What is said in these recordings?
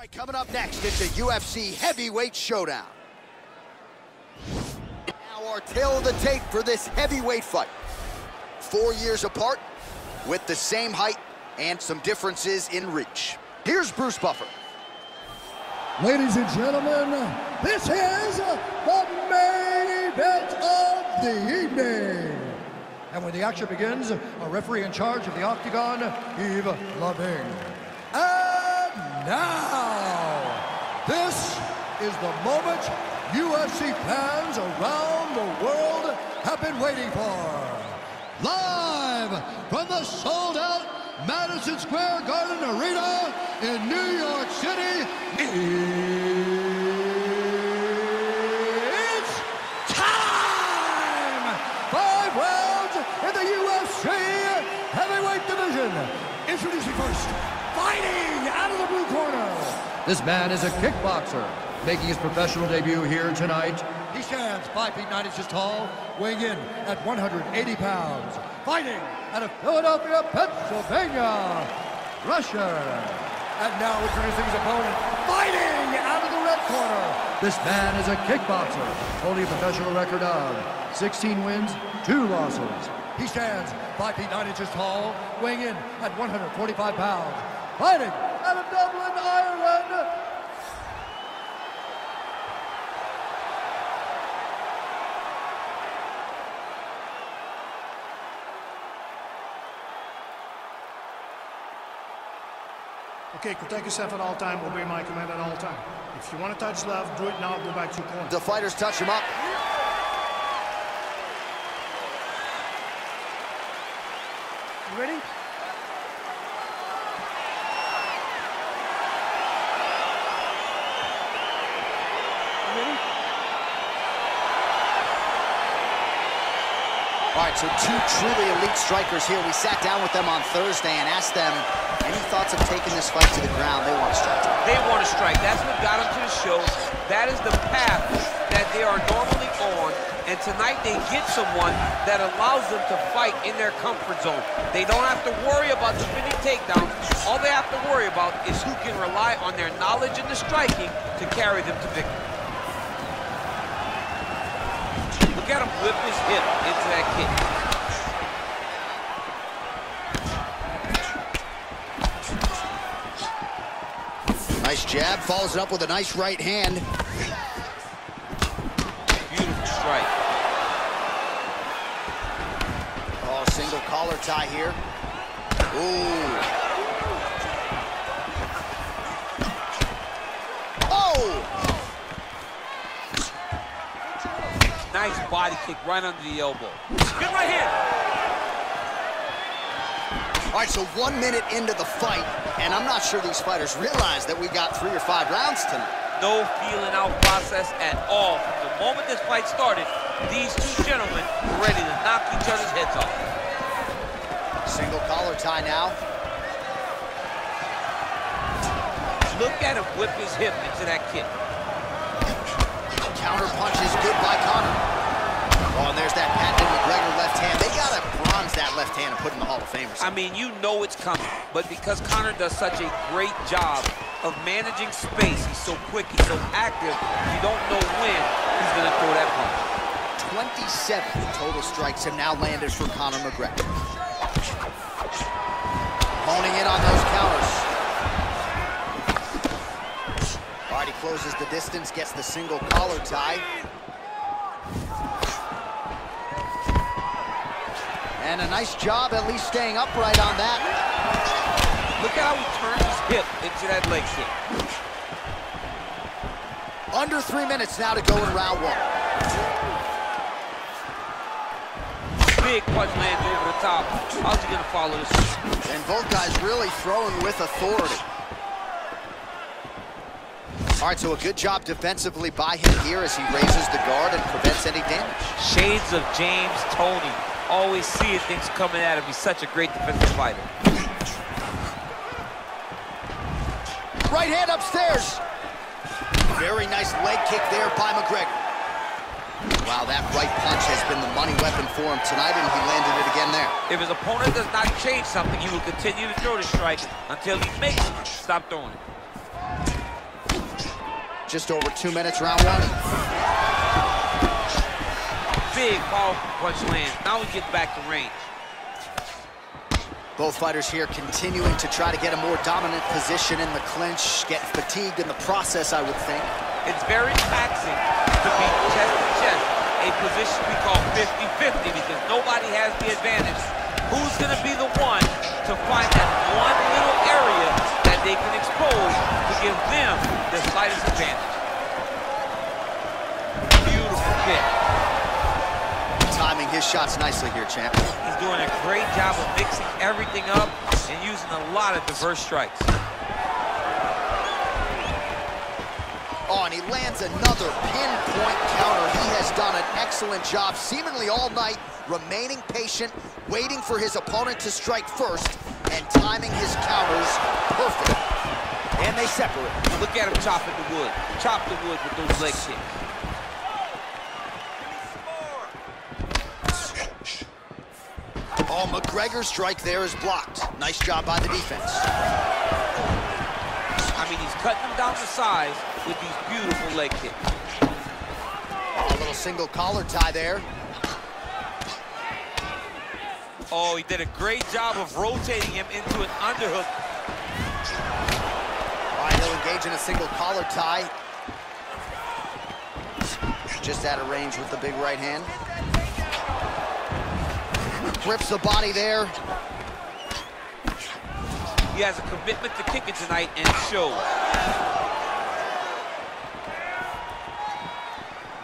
right, coming up next, it's a UFC heavyweight showdown. Now our tale of the tape for this heavyweight fight. Four years apart, with the same height and some differences in reach. Here's Bruce Buffer. Ladies and gentlemen, this is the main event of the evening. And when the action begins, a referee in charge of the Octagon, Yves Lavigne. And now, this is the moment UFC fans around the world have been waiting for. Live from the sold-out Madison Square Garden Arena in New York City, it's time! Five rounds in the UFC heavyweight division. Introducing first, fighting out of the blue corner. This man is a kickboxer, making his professional debut here tonight. He stands 5 feet 9 inches tall, weighing in at 180 pounds. Fighting out of Philadelphia, Pennsylvania, Russia. And now introducing his opponent, fighting out of the red corner. This man is a kickboxer, holding a professional record of 16 wins, 2 losses. He stands 5 feet 9 inches tall, weighing in at 145 pounds. Fighting out of Dublin, Ireland, Okay, protect yourself at all time, obey my command at all time. If you want to touch left, do it now, go back to your corner. The fighters touch him up. You ready? You ready? All so two truly elite strikers here. We sat down with them on Thursday and asked them any thoughts of taking this fight to the ground. They want to strike. They want to strike. That's what got them to the show. That is the path that they are normally on. And tonight they get someone that allows them to fight in their comfort zone. They don't have to worry about the spinning takedown. All they have to worry about is who can rely on their knowledge in the striking to carry them to victory. Whip his hip into that kick. Nice jab, follows it up with a nice right hand. Beautiful strike. Oh, single collar tie here. Ooh. Oh! Nice body kick right under the elbow. Good right hand. All right, so one minute into the fight, and I'm not sure these fighters realize that we got three or five rounds tonight. No feeling out process at all. From the moment this fight started, these two gentlemen were ready to knock each other's heads off. Single collar tie now. Look at him whip his hip into that kick. Counter punch is good by Conor. Oh, and there's that patented McGregor left hand. They gotta bronze that left hand and put in the Hall of Famers. I mean, you know it's coming, but because Conor does such a great job of managing space, he's so quick, he's so active, you don't know when he's gonna throw that punch. 27 total strikes have now landed for Conor McGregor. Honing in on those counters. All right, he closes the distance, gets the single collar tie. And a nice job at least staying upright on that. Look at how he turns his hip into that leg kick. Under three minutes now to go in round one. Big punch lands over the top. How's he gonna follow this? And both guys really throwing with authority. All right, so a good job defensively by him here as he raises the guard and prevents any damage. Shades of James Toney. Always seeing things coming at him. He's such a great defensive fighter. Right hand upstairs. Very nice leg kick there by McGregor. Wow, that right punch has been the money weapon for him tonight, and he landed it again there. If his opponent does not change something, he will continue to throw the strike until he makes it stop throwing it. just over two minutes, round one. Big, powerful punch lands. Now we get back to range. Both fighters here continuing to try to get a more dominant position in the clinch, get fatigued in the process, I would think. It's very taxing to be chest to chest, a position we call 50-50 because nobody has the advantage. Who's going to be the one to find that one little area that they can expose to give them the slightest advantage? Beautiful kick. Timing his shots nicely here, champ. He's doing a great job of mixing everything up and using a lot of diverse strikes. Oh, and he lands another pinpoint counter. He has done an excellent job, seemingly all night, remaining patient, waiting for his opponent to strike first, and timing his counters perfect. And they separate. Look at him chopping the wood. Chop the wood with those leg kicks. Oh, McGregor's strike there is blocked. Nice job by the defense. I mean, he's cutting them down to size with these beautiful leg kicks. A little single collar tie there. Oh, he did a great job of rotating him into an underhook. All right, he'll engage in a single collar tie. Just out of range with the big right hand. Grips the body there. He has a commitment to kicking tonight, and it shows.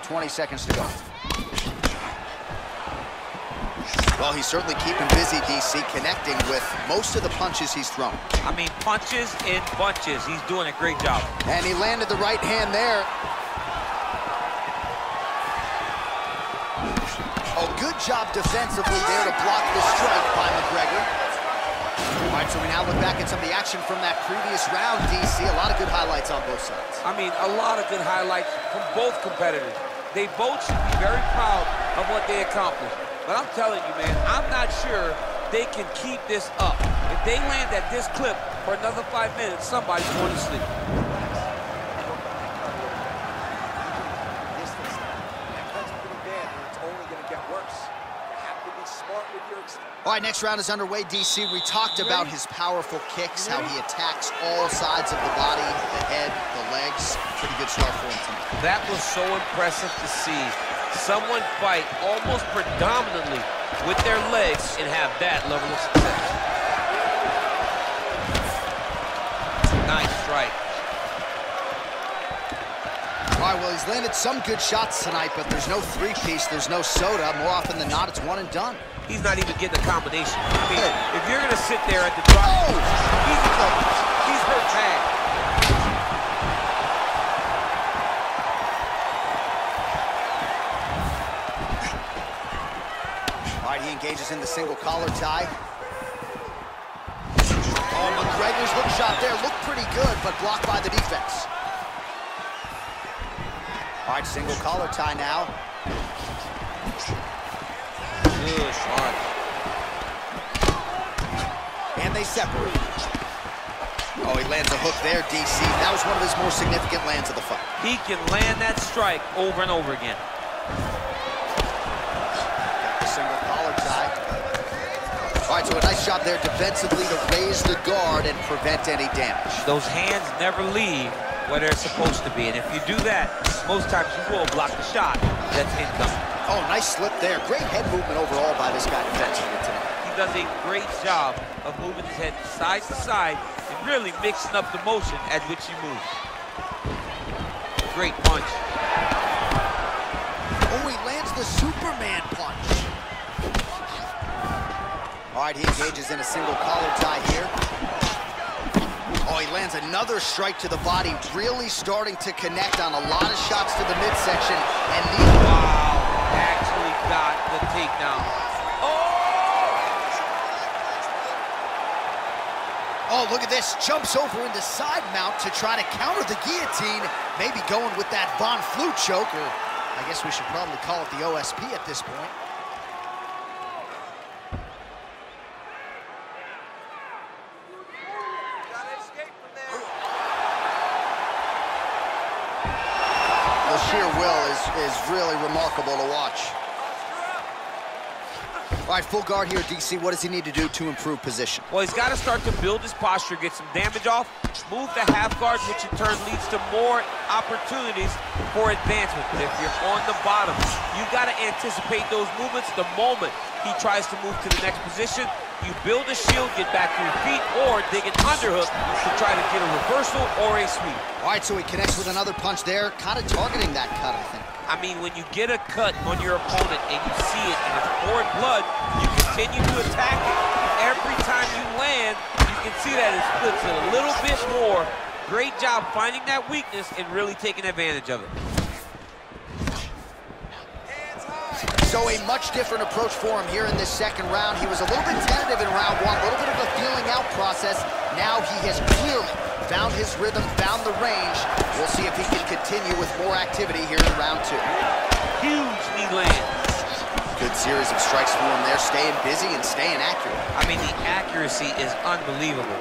20 seconds to go. Well, he's certainly keeping busy, DC, connecting with most of the punches he's thrown. I mean, punches in bunches. He's doing a great job. And he landed the right hand there. Job defensively there to block the strike by McGregor. All right, so we now look back at some of the action from that previous round, DC. A lot of good highlights on both sides. I mean, a lot of good highlights from both competitors. They both should be very proud of what they accomplished. But I'm telling you, man, I'm not sure they can keep this up. If they land at this clip for another five minutes, somebody's going to sleep. All right, next round is underway, DC. We talked about his powerful kicks, how he attacks all sides of the body, the head, the legs. Pretty good start for him tonight. That was so impressive to see. Someone fight almost predominantly with their legs and have that level of success. Nice strike. All right, well, he's landed some good shots tonight, but there's no three-piece, there's no soda. More often than not, it's one and done. He's not even getting a combination. I mean, if you're going to sit there at the drop, Oh! he's, he's hurt bad. All right, he engages in the single collar tie. Oh, McGregor's hook shot there looked pretty good, but blocked by the defense. All right, single collar tie now. Good shot. And they separate. Oh, he lands a hook there, DC. That was one of his more significant lands of the fight. He can land that strike over and over again. Got the single collar tie. All right, so a nice job there defensively to raise the guard and prevent any damage. Those hands never leave where they're supposed to be. And if you do that, most times you will block the shot that's incoming. Oh, nice slip there. Great head movement overall by this guy defensively tonight. He does a great job of moving his head side to side and really mixing up the motion at which he moves. Great punch. Oh, he lands the Superman punch. All right, he engages in a single collar tie here. Oh, he lands another strike to the body, really starting to connect on a lot of shots to the midsection. And these Wow, this. Jumps over into side mount to try to counter the guillotine. Maybe going with that Von Flue choke, or I guess we should probably call it the OSP at this point. The sheer will is, is really remarkable to watch. All right, full guard here, DC. What does he need to do to improve position? Well, he's got to start to build his posture, get some damage off, move the half guard, which in turn leads to more opportunities for advancement. But if you're on the bottom, you got to anticipate those movements the moment he tries to move to the next position. You build a shield, get back to your feet, or dig an underhook to try to get a reversal or a sweep. All right, so he connects with another punch there, kind of targeting that cut, I think. I mean, when you get a cut on your opponent and you see it and it's pouring blood, you continue to attack it. Every time you land, you can see that it splits it a little bit more. Great job finding that weakness and really taking advantage of it. So a much different approach for him here in this second round. He was a little bit tentative in round one, a little bit of a feeling out process. Now he has clearly found his rhythm, found the range. We'll see if he can continue with more activity here in round two. Huge knee land. Good series of strikes for him there, staying busy and staying accurate. I mean, the accuracy is unbelievable.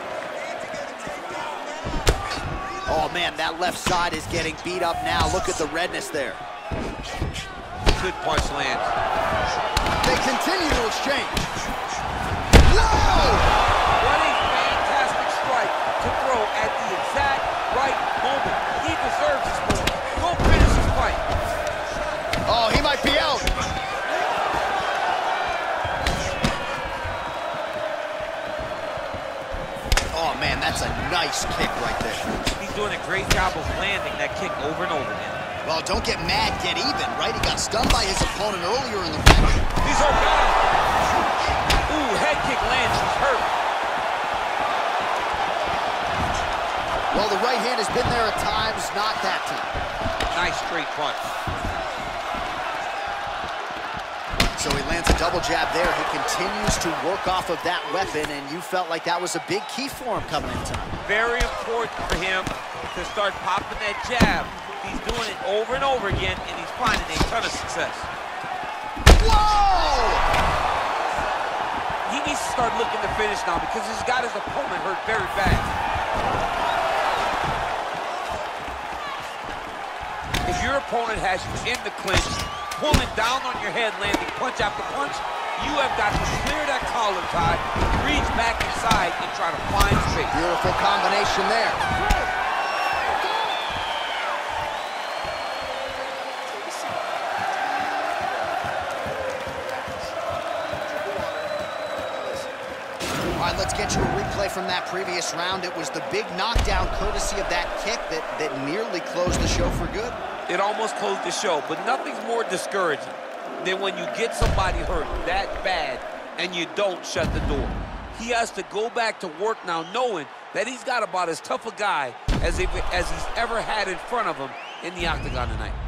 Oh, man, that left side is getting beat up now. Look at the redness there. Good punch land. They continue to exchange. Whoa! That's a nice kick right there. He's doing a great job of landing that kick over and over again. Well, don't get mad, get even, right? He got stunned by his opponent earlier in the match. He's okay. Ooh, head kick lands. He's hurt. Well, the right hand has been there at times, not that time. Nice straight punch. So he lands a double jab there. He continues to work off of that weapon, and you felt like that was a big key for him coming in tonight. Very important for him to start popping that jab. He's doing it over and over again, and he's finding a ton of success. Whoa! He needs to start looking to finish now because he's got his opponent hurt very bad. If your opponent has you in the clinch, pulling down on your head, landing punch after punch, you have got to clear that collar tie, reach back inside, and try to find space. Beautiful combination there. From that previous round. It was the big knockdown courtesy of that kick that, that nearly closed the show for good. It almost closed the show, but nothing's more discouraging than when you get somebody hurt that bad and you don't shut the door. He has to go back to work now knowing that he's got about as tough a guy as, if, as he's ever had in front of him in the octagon tonight.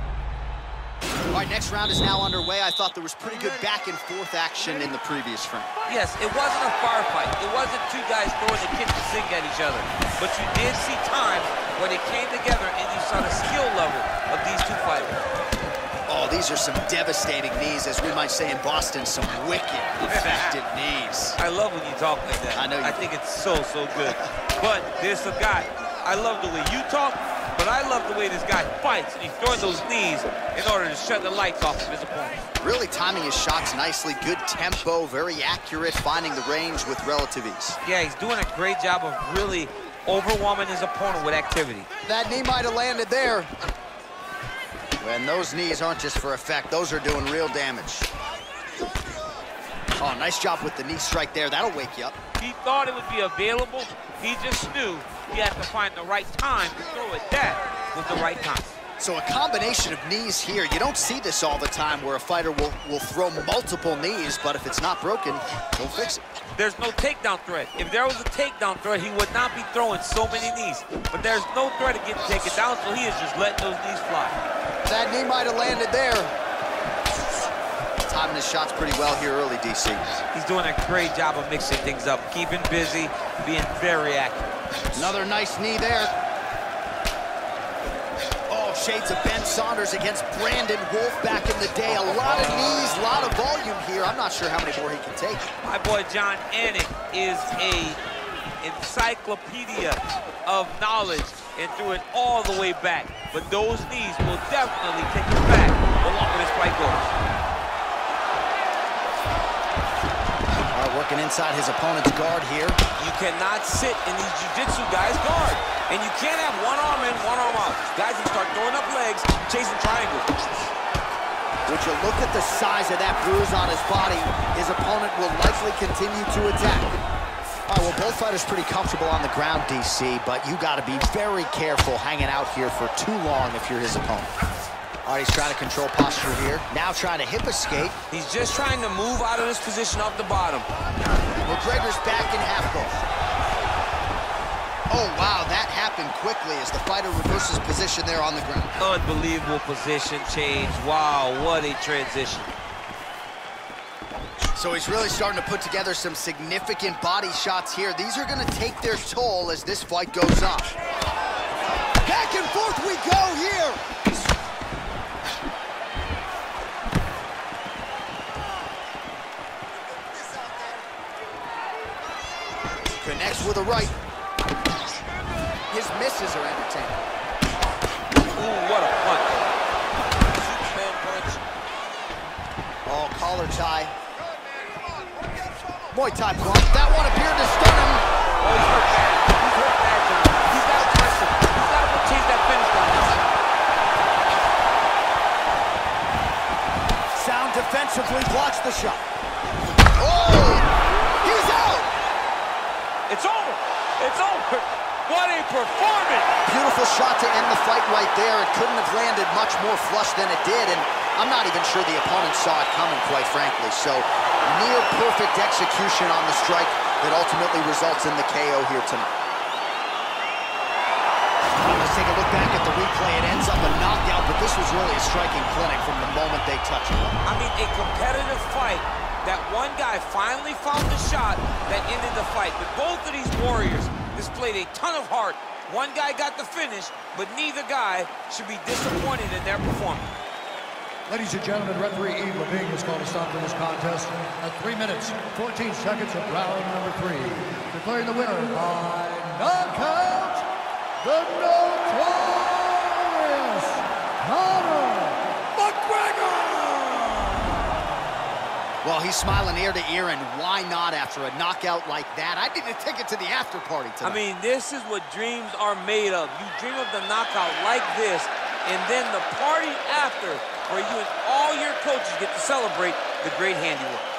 All right, next round is now underway. I thought there was pretty good back and forth action in the previous round. Yes, it wasn't a firefight. It wasn't two guys throwing the kitchen sink at each other. But you did see times when it came together and you saw the skill level of these two fighters. Oh, these are some devastating knees, as we might say in Boston, some wicked, effective knees. I love when you talk like that. I know I think it's so, so good. but there's a guy. I love the way you talk, but I love the way this guy fights, and he's throwing those knees in order to shut the lights off of his opponent. Really timing his shots nicely. Good tempo, very accurate, finding the range with relative ease. Yeah, he's doing a great job of really overwhelming his opponent with activity. That knee might have landed there. And those knees aren't just for effect. Those are doing real damage. Oh, nice job with the knee strike there. That'll wake you up. He thought it would be available. He just knew he had to find the right time to throw it. That was the right time. So a combination of knees here. You don't see this all the time where a fighter will, will throw multiple knees, but if it's not broken, he'll fix it. There's no takedown threat. If there was a takedown threat, he would not be throwing so many knees. But there's no threat of getting taken down, so he is just letting those knees fly. That knee might have landed there. Timing his shots pretty well here early, DC. He's doing a great job of mixing things up, keeping busy, being very active. Another nice knee there. Oh, shades of Ben Saunders against Brandon Wolff back in the day. A lot of knees, a lot of volume here. I'm not sure how many more he can take. My boy Jon Anik is a encyclopedia of knowledge and threw it all the way back. But those knees will definitely take it back this fight goes. All right, working inside his opponent's guard here. You cannot sit in these jiu-jitsu guys' guard. And you can't have one arm in, one arm out. Guys can start throwing up legs, chasing triangles. Would you look at the size of that bruise on his body, his opponent will likely continue to attack. All right, well, both fighters pretty comfortable on the ground, DC, but you got to be very careful hanging out here for too long if you're his opponent. All right, he's trying to control posture here. Now trying to hip escape. He's just trying to move out of this position off the bottom. McGregor's back in half guard. Oh, wow, that happened quickly as the fighter reverses position there on the ground. Unbelievable position change. Wow, what a transition. So he's really starting to put together some significant body shots here. These are going to take their toll as this fight goes on. Back and forth we go here. With a right. His misses are entertaining. Ooh, what a punch. Superman punch. Oh, collar tie. Muay Thai blunt. That one appeared to stun him. Oh, he's hurt bad. He's hurt bad. He's got to him. He's got to chase that finish now. Sound defensively blocks the shot. Oh! He's out! It's over. It's over. What a performance. Beautiful shot to end the fight right there. It couldn't have landed much more flush than it did, and I'm not even sure the opponent saw it coming, quite frankly. So, near perfect execution on the strike that ultimately results in the KO here tonight. Let's take a look back at the replay. It ends up a knockout, but this was really a striking clinic from the moment they touched it. I mean, a competitive fight that one guy finally found the shot that ended the fight. But both of these warriors displayed a ton of heart. One guy got the finish, but neither guy should be disappointed in their performance. Ladies and gentlemen, referee Yves Lavigne has called a stop to this contest at 3 minutes, 14 seconds of round number three. Declaring the winner by knockout, the notorious Conor McGregor! Well, he's smiling ear to ear, and why not after a knockout like that? I need to take it to the after party tonight. I mean, this is what dreams are made of. You dream of the knockout like this, and then the party after, where you and all your coaches get to celebrate the great handiwork.